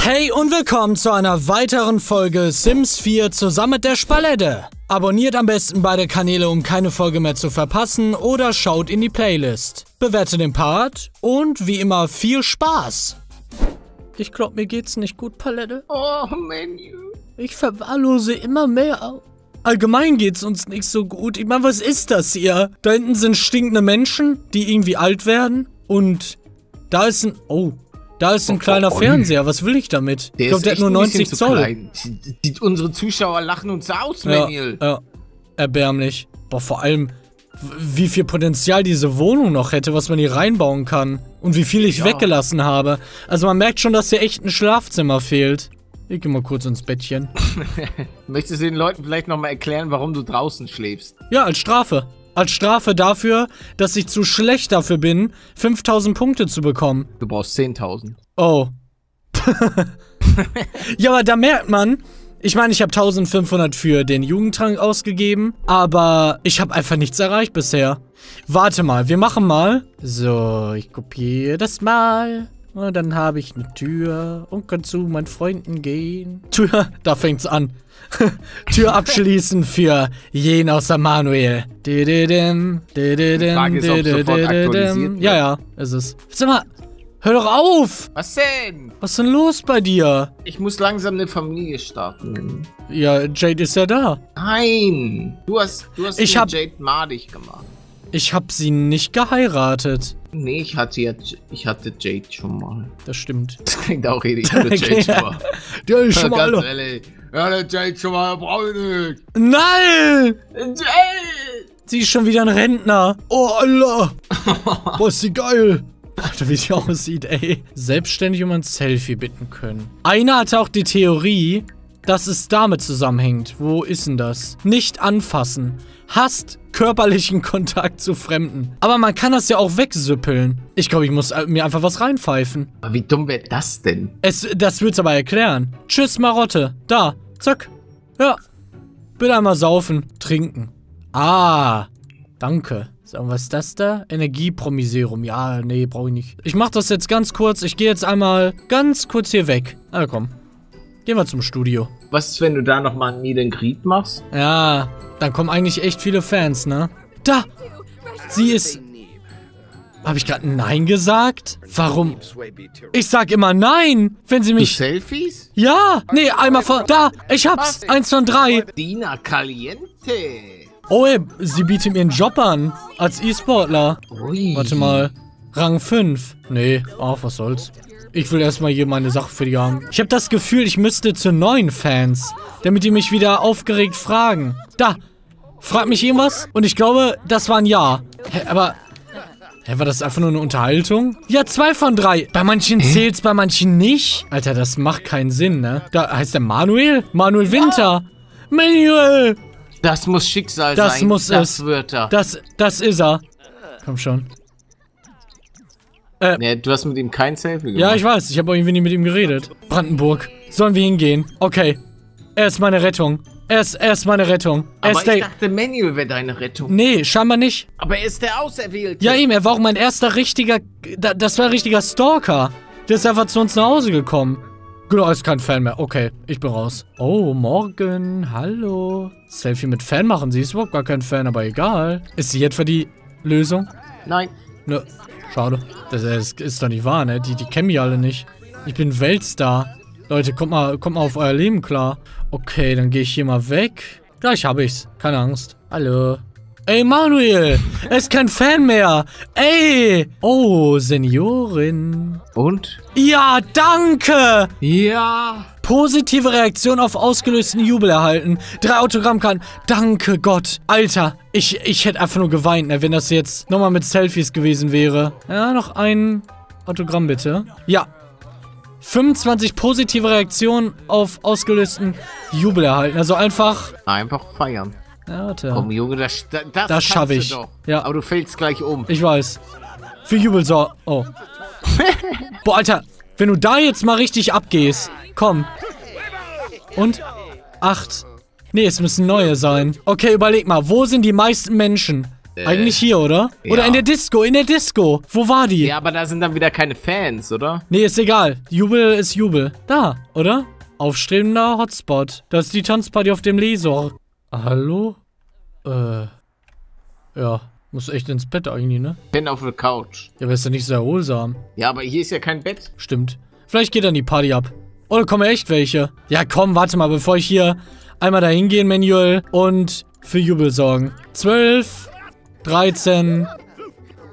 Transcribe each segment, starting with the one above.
Hey und willkommen zu einer weiteren Folge Sims 4 zusammen mit der Spalette. Abonniert am besten beide Kanäle, um keine Folge mehr zu verpassen oder schaut in die Playlist. Bewertet den Part und wie immer viel Spaß. Ich glaub, mir geht's nicht gut, Palette. Oh, Menü. Ich verwahrlose immer mehr. Allgemein geht's uns nicht so gut. Ich meine, was ist das hier? Da hinten sind stinkende Menschen, die irgendwie alt werden. Und da ist ein... Oh, da ist ein Oh, kleiner oh, oh. Fernseher. Was will ich damit? ich glaube, der hat nur 90 Zoll. Die, die, unsere Zuschauer lachen uns aus, Ja, Manuel. ja, erbärmlich. Boah, vor allem, wie viel Potenzial diese Wohnung noch hätte, was man hier reinbauen kann. Und wie viel ich Ja. weggelassen habe. Also man merkt schon, dass hier echt ein Schlafzimmer fehlt. Ich geh mal kurz ins Bettchen. Möchtest du den Leuten vielleicht nochmal erklären, warum du draußen schläfst? Ja, als Strafe. Als Strafe dafür, dass ich zu schlecht dafür bin, 5000 Punkte zu bekommen. Du brauchst 10.000. Oh. ja, aber da merkt man, ich meine, ich habe 1500 für den Jugendtrank ausgegeben, aber ich habe einfach nichts erreicht bisher. Warte mal, wir machen mal. So, ich kopiere das mal. Und dann habe ich eine Tür und kann zu meinen Freunden gehen. Tür, da fängt's an. Tür abschließen für jeden außer Manuel. Dididim, Frage ist, ob sofort aktualisiert. Ja, ja, ist es. Sag mal, hör doch auf! Was denn? Was ist denn los bei dir? Ich muss langsam eine Familie starten. Ja, Jade ist ja da. Nein. Du hast, du hast Ich hab- Jade madig gemacht. Ich hab sie nicht geheiratet. Nee, ich hatte ja, ich hatte Jade schon mal. Das stimmt. Das klingt auch richtig. Ich hatte Jade schon mal. Der ist schon mal. Ganz ehrlich. Ja, der Jade schon mal, brauch ich nicht. Nein! Jade! Sie ist schon wieder ein Rentner. Oh, Allah. Boah, ist sie geil. Alter, wie sie aussieht, ey. Selbstständig um ein Selfie bitten können. Einer hatte auch die Theorie, dass es damit zusammenhängt. Wo ist denn das? Nicht anfassen. Hasst körperlichen Kontakt zu Fremden. Aber man kann das ja auch wegsüppeln. Ich glaube, ich muss äh, mir einfach was reinpfeifen. Aber wie dumm wäre das denn? Es, das wird's aber erklären. Tschüss, Marotte. Da. Zack. Ja. Bitte einmal saufen. Trinken. Ah. Danke. So, was ist das da? Energiepromiserum. Ja, nee, brauche ich nicht. Ich mach das jetzt ganz kurz. Ich gehe jetzt einmal ganz kurz hier weg. Ah, komm. Gehen wir zum Studio. Was ist, wenn du da nochmal ein Meet and Greet machst? Ja, dann kommen eigentlich echt viele Fans, ne? Da! Sie ist... Habe ich gerade Nein gesagt? Warum? Ich sag immer Nein, wenn sie Du mich... Selfies? Ja! Nee, einmal von... Da! Ich hab's! Eins von drei! Dina Caliente. Oh, ey, sie bietet mir einen Job an. Als E-Sportler. Warte mal. Rang 5. Nee, ach, was soll's. Ich will erstmal hier meine Sache für die haben. Ich habe das Gefühl, ich müsste zu neuen Fans, damit die mich wieder aufgeregt fragen. Da. Fragt mich irgendwas? Und ich glaube, das war ein Ja. Hä, aber... Hä, war das einfach nur eine Unterhaltung? Ja, zwei von drei. Bei manchen zählt's, bei manchen nicht. Alter, das macht keinen Sinn, ne? Da heißt der Manuel? Manuel Winter. Manuel! Das muss Schicksal Das sein. muss das es. wird er. Das, das ist er. Komm schon. Nee, du hast mit ihm kein Selfie gemacht. Ja, ich weiß. Ich habe irgendwie nie mit ihm geredet. Brandenburg. Sollen wir hingehen? Okay. Er ist meine Rettung. Er ist, er ist meine Rettung. Er Aber ist ich dachte, Manuel wäre deine Rettung. Nee, scheinbar nicht. Aber er ist der Auserwählte. Ja, eben. Er war auch mein erster richtiger... da- Das war ein richtiger Stalker. Der ist einfach zu uns nach Hause gekommen. Genau, ist kein Fan mehr. Okay, ich bin raus. Oh, morgen. Hallo. Selfie mit Fan machen. Sie ist überhaupt gar kein Fan, aber egal. Ist sie etwa die Lösung? Nein. Ne, schade. Das, das ist doch nicht wahr, ne? Die, die kennen mich alle nicht. Ich bin Weltstar. Leute, kommt mal, kommt mal auf euer Leben klar. Okay, dann gehe ich hier mal weg. Gleich hab ich's. Keine Angst. Hallo. Ey, Manuel! Er ist kein Fan mehr! Ey! Oh, Seniorin. Und? Ja, danke! Ja. Positive Reaktion auf ausgelösten Jubel erhalten. Drei Autogrammkarten. Danke Gott. Alter, ich, ich hätte einfach nur geweint, ne, wenn das jetzt nochmal mit Selfies gewesen wäre. Ja, noch ein Autogramm bitte. Ja. 25 positive Reaktionen auf ausgelösten Jubel erhalten. Also einfach... Einfach feiern. Ja, warte. Komm, Junge, das, das, das Das schaff kannst du ich. Doch. Ja. Aber du fällst gleich um. Ich weiß. Für Jubelsau. Oh. Boah, Alter. Wenn du da jetzt mal richtig abgehst. Komm. Und? Acht. Nee, es müssen neue sein. Okay, überleg mal. Wo sind die meisten Menschen? Eigentlich hier, oder? Oder ja. in der Disco, in der Disco. Wo war die? Ja, aber da sind dann wieder keine Fans, oder? Nee, ist egal. Jubel ist Jubel. Da, oder? Aufstrebender Hotspot. Das ist die Tanzparty auf dem Lesor. Hallo? Äh. Ja, muss echt ins Bett eigentlich, ne? Pen auf der Couch. Ja, aber ist ja nicht so erholsam. Ja, aber hier ist ja kein Bett. Stimmt. Vielleicht geht dann die Party ab. Oder kommen echt welche? Ja, komm, warte mal, bevor ich hier einmal dahin gehe, Manuel, und für Jubel sorgen. 12, 13,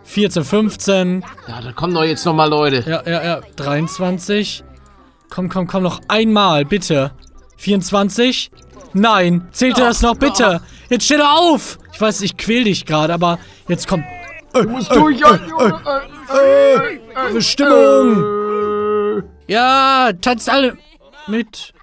14, 15. Ja, da kommen doch jetzt nochmal Leute. Ja, ja, ja. 23. Komm, komm, komm, noch einmal, bitte. 24. Nein. Zählt ihr das noch, bitte? Jetzt steh doch auf. Ich weiß, ich quäl dich gerade, aber jetzt komm. Du musst durch, ja. Äh, äh, Stimmung. äh. Ja, tanzt alle mit.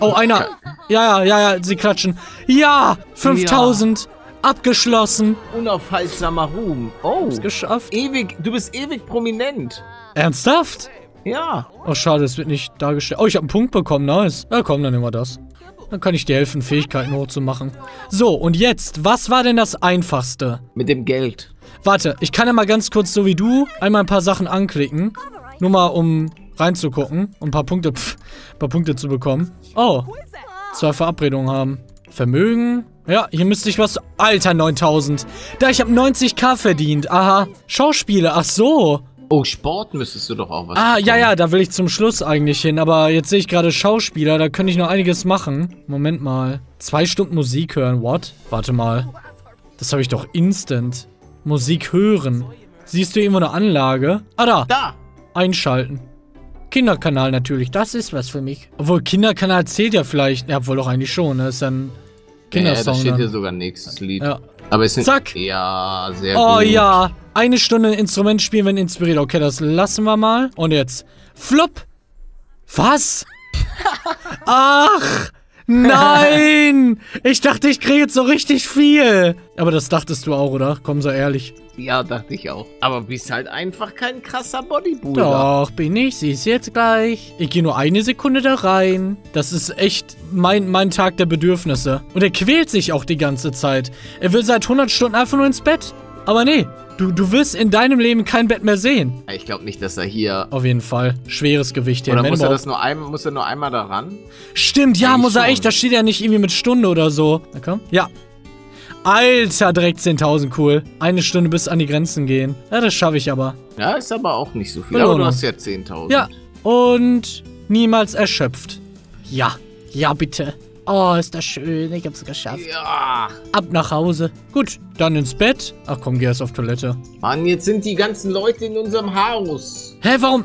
Oh, einer. Ja, ja, ja, ja, sie klatschen. Ja, 5000. Abgeschlossen. Unaufhaltsamer Ruhm. Oh. Geschafft. Ewig, du bist ewig prominent. Ernsthaft? Ja. Oh, schade, es wird nicht dargestellt. Oh, ich habe einen Punkt bekommen, nice. Ja, komm, dann nehmen wir das. Dann kann ich dir helfen, Fähigkeiten hochzumachen. So, und jetzt, was war denn das Einfachste? Mit dem Geld. Warte, ich kann ja mal ganz kurz, so wie du, einmal ein paar Sachen anklicken. Nur mal, um reinzugucken und ein paar Punkte, pff, ein paar Punkte zu bekommen. Oh, zwei Verabredungen haben. Vermögen. Ja, hier müsste ich was... Alter, 9000. Da, ich habe 90k verdient. Aha. Schauspiele, ach so. Oh, Sport müsstest du doch auch was Ah, ja, bekommen. ja, da will ich zum Schluss eigentlich hin. Aber jetzt sehe ich gerade Schauspieler, da könnte ich noch einiges machen. Moment mal. Zwei Stunden Musik hören, what? Warte mal. Das habe ich doch instant. Musik hören. Siehst du irgendwo eine Anlage? Ah, da. Da. Einschalten. Kinderkanal natürlich, das ist was für mich. Obwohl, Kinderkanal zählt ja vielleicht. Ja, wohl doch eigentlich schon, ne? Ist dann Ja, da Kindersong. steht hier sogar nächstes Lied. Ja. Aber es sind... Zack. Ja, sehr Oh gut. ja, eine Stunde ein Instrument spielen, wenn inspiriert. Okay, das lassen wir mal. Und jetzt. Flop. Was? Ach, nein. Ich dachte, ich kriege jetzt so richtig viel. Aber das dachtest du auch, oder? Komm, so ehrlich. Ja, dachte ich auch. Aber bist halt einfach kein krasser Bodybuilder. Doch, bin ich. Siehst jetzt gleich. Ich gehe nur eine Sekunde da rein. Das ist echt mein, mein Tag der Bedürfnisse. Und er quält sich auch die ganze Zeit. Er will seit 100 Stunden einfach nur ins Bett. Aber nee, du, du wirst in deinem Leben kein Bett mehr sehen. Ich glaube nicht, dass er hier... Auf jeden Fall. Schweres Gewicht hier. Oder muss er, das nur ein, muss er nur einmal da ran? Stimmt, ja, Eigentlich muss er schon. echt. Da steht ja nicht irgendwie mit Stunde oder so. Na komm. Ja. Alter, direkt 10.000, cool. Eine Stunde bis an die Grenzen gehen. Ja, das schaffe ich aber. Ja, ist aber auch nicht so viel. Belohnung. Aber du hast ja 10.000. Ja. Und niemals erschöpft. Ja. Ja, bitte. Oh, ist das schön. Ich hab's geschafft. Ja. Ab nach Hause. Gut, dann ins Bett. Ach komm, geh erst auf Toilette. Mann, jetzt sind die ganzen Leute in unserem Haus. Hä, warum?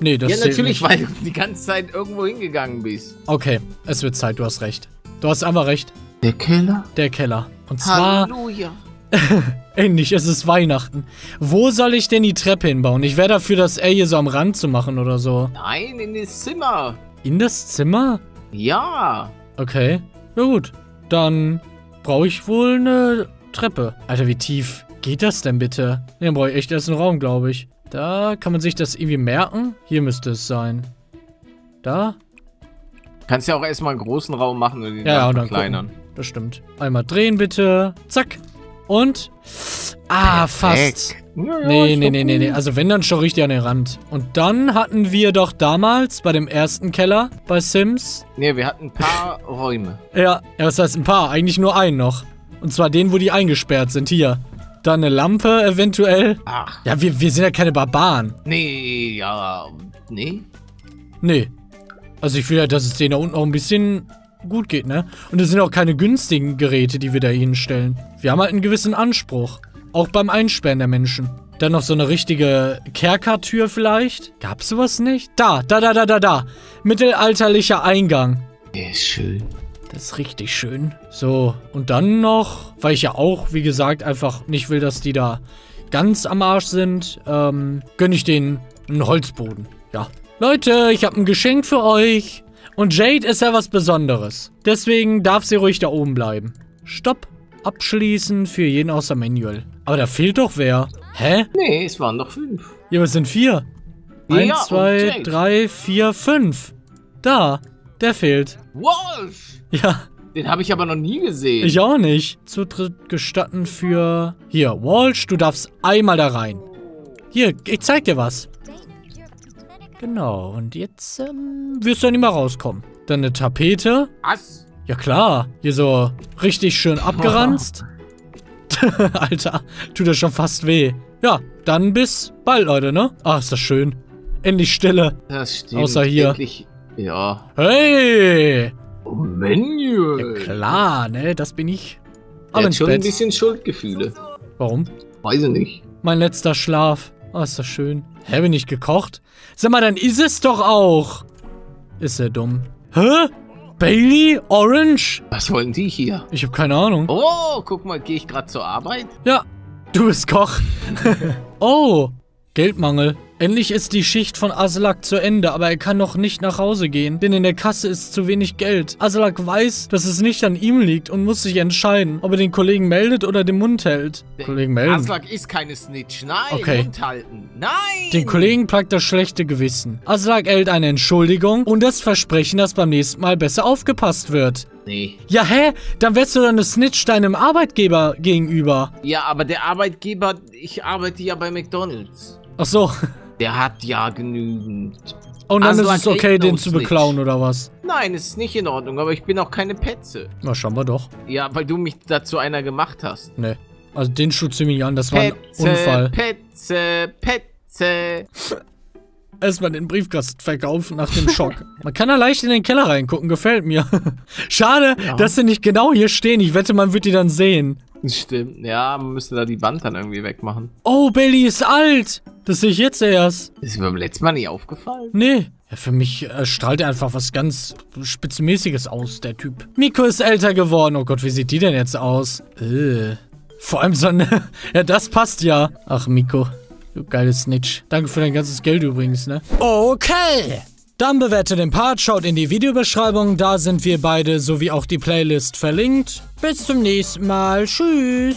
Nee, das ja, zählt natürlich, weil du die ganze Zeit irgendwo hingegangen bist. Okay, es wird Zeit, du hast recht. Du hast einfach recht. Der Keller? Der Keller. Und zwar... Halleluja. Endlich, es ist Weihnachten. Wo soll ich denn die Treppe hinbauen? Ich wäre dafür, das R hier so am Rand zu machen oder so. Nein, in das Zimmer. In das Zimmer? Ja. Okay. Na gut. Dann brauche ich wohl eine Treppe. Alter, wie tief geht das denn bitte? Ne, dann brauche ich echt erst einen Raum, glaube ich. Da kann man sich das irgendwie merken. Hier müsste es sein. Da? Kannst ja auch erstmal einen großen Raum machen und den Ja, dann verkleinern. gucken. Das stimmt. Einmal drehen, bitte. Zack. Und? Ah, fast. Nee, nee, nee, nee, nee. Also wenn, dann schon richtig an den Rand. Und dann hatten wir doch damals bei dem ersten Keller bei Sims. Nee, wir hatten ein paar Räume. Ja, ja, was heißt ein paar? Eigentlich nur einen noch. Und zwar den, wo die eingesperrt sind. Hier. Dann eine Lampe eventuell. Ach. Ja, wir, wir sind ja keine Barbaren. Nee, ja. Nee. Nee. Also ich will ja, dass es denen da unten auch ein bisschen gut geht, ne? Und es sind auch keine günstigen Geräte, die wir da hinstellen. Wir haben halt einen gewissen Anspruch. Auch beim Einsperren der Menschen. Dann noch so eine richtige Kerkertür vielleicht? Gab's sowas nicht? Da, da, da, da, da, da. Mittelalterlicher Eingang. Der ist schön. Das ist richtig schön. So, und dann noch, weil ich ja auch, wie gesagt, einfach nicht will, dass die da ganz am Arsch sind, ähm, gönne ich denen einen Holzboden. Ja. Leute, ich habe ein Geschenk für euch. Und Jade ist ja was Besonderes. Deswegen darf sie ruhig da oben bleiben. Stopp. Abschließen für jeden außer Manuel. Aber da fehlt doch wer. Hä? Nee, es waren doch fünf. Ja, was sind vier? Ja, Eins, zwei, drei, vier, fünf. Da. Der fehlt. Wolf! Ja. Den habe ich aber noch nie gesehen. Ich auch nicht. Zutritt gestatten für... Hier, Walsh, du darfst einmal da rein. Hier, ich zeig dir was. Genau, und jetzt ähm, wirst du ja nicht mehr rauskommen. Dann eine Tapete. Was? Ja klar, hier so richtig schön abgeranzt. Alter, tut das schon fast weh. Ja, dann bis bald, Leute, ne? Ach, ist das schön. Endlich Stille. Das stimmt. Außer hier. Endlich, ja. Hey! Oh, Menü. Ja klar, ne? Das bin ich. Er Ab hat ins schon ein Bett. bisschen Schuldgefühle. Warum? Weiß ich nicht. Mein letzter Schlaf. Ah, ist das schön. Hä, bin ich gekocht? Sag mal, dann ist es doch auch. Ist er dumm. Hä? Bailey? Orange? Was wollen die hier? Ich habe keine Ahnung. Oh, guck mal, gehe ich gerade zur Arbeit? Ja, du bist Koch. oh, Geldmangel. Endlich ist die Schicht von Aslak zu Ende, aber er kann noch nicht nach Hause gehen, denn in der Kasse ist zu wenig Geld. Aslak weiß, dass es nicht an ihm liegt und muss sich entscheiden, ob er den Kollegen meldet oder den Mund hält. Kollegen melden. Aslak ist keine Snitch. Nein, Okay. Mund halten. Nein! Den Kollegen plagt das schlechte Gewissen. Aslak erhält eine Entschuldigung und das Versprechen, dass beim nächsten Mal besser aufgepasst wird. Nee. Ja, hä? Dann wärst du dann eine Snitch deinem Arbeitgeber gegenüber. Ja, aber der Arbeitgeber, ich arbeite ja bei McDonalds. Ach so. Der hat ja genügend. Und dann Aslak ist es okay, den zu beklauen, oder was? Nein, es ist nicht in Ordnung, aber ich bin auch keine Petze. Na, schauen wir doch. Ja, weil du mich dazu einer gemacht hast. Ne. Also den Schuh zieh mich an, das war ein Petze, Unfall. Petze, Petze. Erstmal den Briefkasten verkaufen nach dem Schock. Man kann da leicht in den Keller reingucken, gefällt mir. Schade, Ja. dass sie nicht genau hier stehen. Ich wette, man wird die dann sehen. Stimmt, ja, man müsste da die Wand dann irgendwie wegmachen. Oh, Bailey ist alt. Das sehe ich jetzt erst. Ist mir beim letzten Mal nicht aufgefallen. Nee. Ja, für mich äh, strahlt er einfach was ganz Spitzenmäßiges aus, der Typ. Miko ist älter geworden. Oh Gott, wie sieht die denn jetzt aus? Äh. Vor allem so eine... ja, das passt ja. Ach, Miko. Du geiles Snitch. Danke für dein ganzes Geld übrigens, ne? Okay. Dann bewertet den Part, schaut in die Videobeschreibung, da sind wir beide sowie auch die Playlist verlinkt. Bis zum nächsten Mal, tschüss!